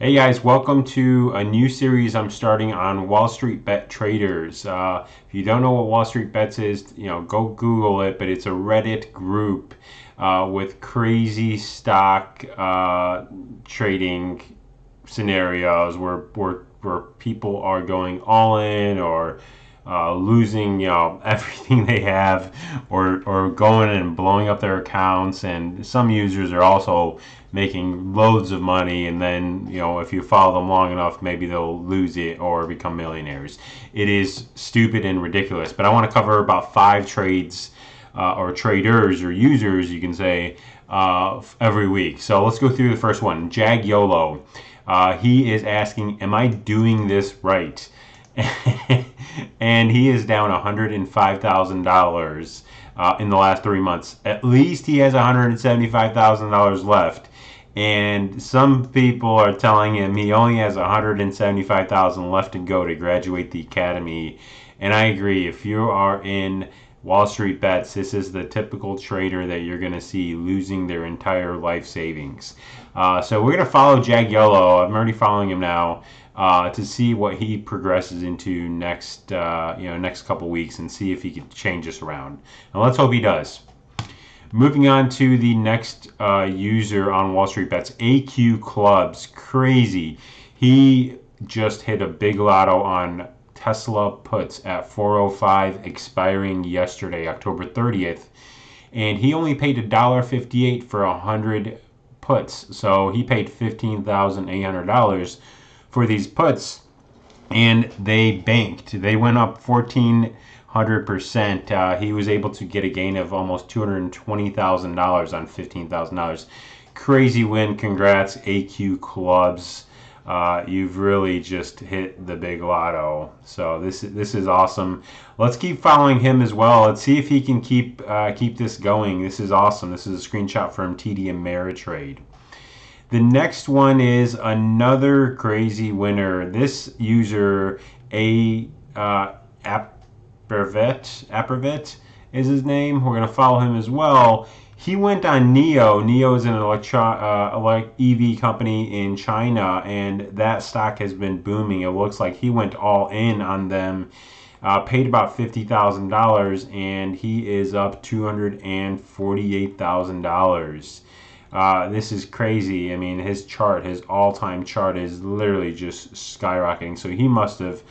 Hey guys, welcome to a new series I'm starting on Wall Street Bet Traders. Uh, if you don't know what Wall Street Bets is, you know, go Google it. But it's a Reddit group uh, with crazy stock uh, trading scenarios where, where where people are going all in or uh, losing you know everything they have or or going and blowing up their accounts. And some users are also making loads of money. And then you know if you follow them long enough maybe they'll lose it or become millionaires. It is stupid and ridiculous. But i want to cover about five trades uh, or traders or users you can say uh, every week. So let's go through the first one. Jag yolo. Uh, he is asking am i doing this right and he is down $105,000 uh, in the last three months. At least he has $175,000 left. And some people are telling him he only has 175,000 left to go to graduate the academy. And I agree. If you are in Wall Street bets, this is the typical trader that you're going to see losing their entire life savings. Uh, so we're going to follow Jag Yolo. I'm already following him now uh, to see what he progresses into next, uh, you know, next couple weeks and see if he can change this around. And let's hope he does. Moving on to the next uh, user on Wall Street Bets, AQ Clubs. Crazy. He just hit a big lotto on Tesla puts at 405 expiring yesterday, October 30th. And he only paid $1.58 for 100 puts. So he paid $15,800 for these puts. And they banked. They went up 1,400%. Uh, he was able to get a gain of almost $220,000 on $15,000. Crazy win. Congrats, AQ Clubs uh, you've really just hit the big lotto. So this is this is awesome. Let's keep following him as well. Let's see if he can keep uh, keep this going. This is awesome. This is a screenshot from TD Ameritrade. The next one is another crazy winner. This user, a uh, Apervet, Apervet is his name. We're gonna follow him as well he went on NIO. NIO is an electro, uh, EV company in China, and that stock has been booming. It looks like he went all in on them, uh, paid about fifty thousand dollars, and he is up two hundred and forty-eight thousand uh, dollars. This is crazy. I mean, his chart, his all-time chart, is literally just skyrocketing. So he must have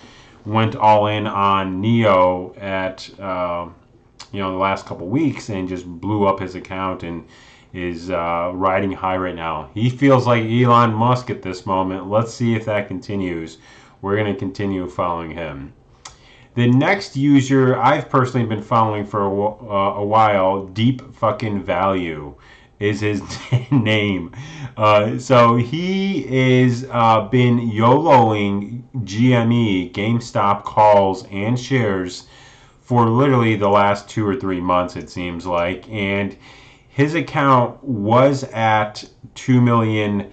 went all in on NIO at. Uh, you know the last couple weeks and just blew up his account and is uh, riding high right now. He feels like Elon Musk at this moment. Let's see if that continues. We're going to continue following him. The next user I've personally been following for a, uh, a while, Deep Fucking Value, is his name. Uh, so he is uh, been YOLOing GME, GameStop calls and shares for literally the last two or three months, it seems like. And his account was at $2 million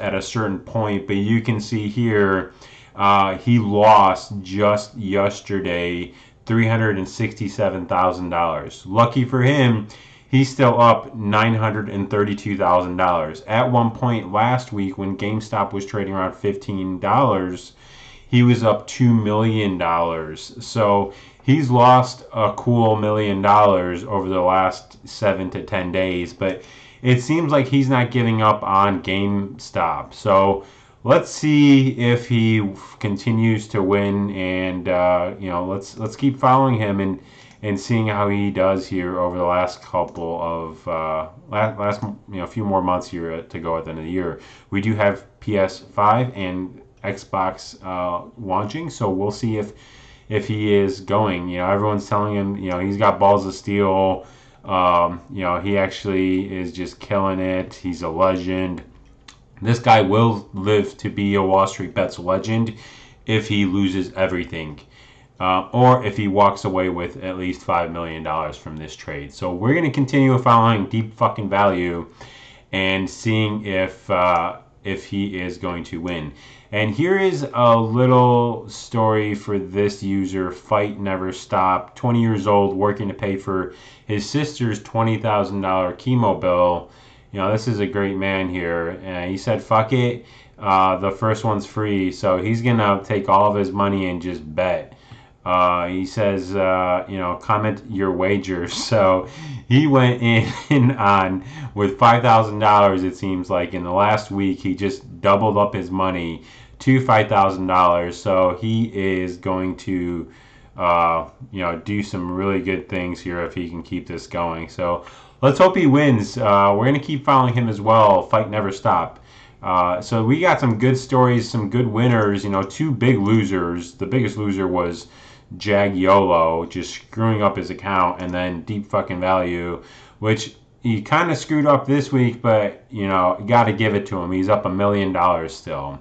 at a certain point, but you can see here uh, he lost just yesterday $367,000. Lucky for him, he's still up $932,000. At one point last week, when GameStop was trading around $15, he was up $2 million. So he's lost a cool million dollars over the last seven to ten days, but it seems like he's not giving up on GameStop. So let's see if he continues to win, and uh, you know, let's let's keep following him and and seeing how he does here over the last couple of uh, last, last you know a few more months here to go at the end of the year. We do have PS5 and Xbox uh, launching, so we'll see if if he is going. You know, everyone's telling him, you know, he's got balls of steel. Um, you know, he actually is just killing it. He's a legend. This guy will live to be a Wall Street Bets legend if he loses everything. Uh, or if he walks away with at least $5 million from this trade. So we're going to continue following deep fucking value and seeing if uh, if he is going to win. And here is a little story for this user, Fight Never Stop, 20 years old, working to pay for his sister's $20,000 chemo bill. You know, this is a great man here. And he said, fuck it. Uh, the first one's free. So he's gonna take all of his money and just bet. Uh, he says, uh, you know, comment your wagers. So he went in on with five thousand dollars. It seems like in the last week he just doubled up his money to five thousand dollars. So he is going to, uh, you know, do some really good things here if he can keep this going. So let's hope he wins. Uh, we're gonna keep following him as well. Fight never stop. Uh, so we got some good stories, some good winners. You know, two big losers. The biggest loser was Jag Yolo, just screwing up his account, and then Deep Fucking Value, which he kind of screwed up this week, but you know, got to give it to him. He's up a million dollars still.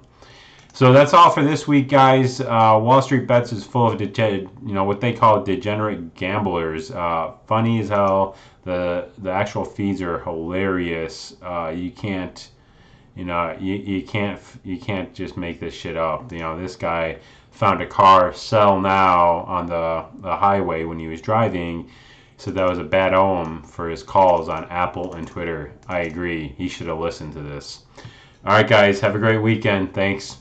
So that's all for this week, guys. Uh, Wall Street Bets is full of de- you know what they call degenerate gamblers. Uh, funny as hell. The the actual feeds are hilarious. Uh, you can't, you know, you, you can't you can't just make this shit up. You know, this guy found a car sell now on the, the highway when he was driving. So that was a bad omen for his calls on Apple and Twitter. I agree. He should have listened to this. All right, guys. Have a great weekend. Thanks.